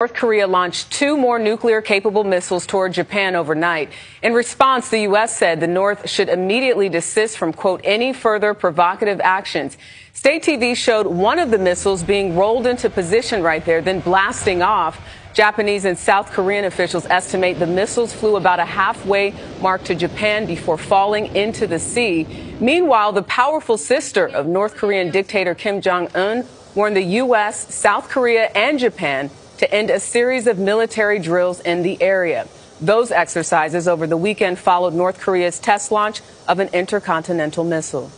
North Korea launched two more nuclear capable missiles toward Japan overnight. In response, the U.S. said the North should immediately desist from, quote, any further provocative actions. State TV showed one of the missiles being rolled into position right there, then blasting off. Japanese and South Korean officials estimate the missiles flew about a halfway mark to Japan before falling into the sea. Meanwhile, the powerful sister of North Korean dictator Kim Jong un warned the U.S., South Korea, and Japan to end a series of military drills in the area. Those exercises over the weekend followed North Korea's test launch of an intercontinental missile.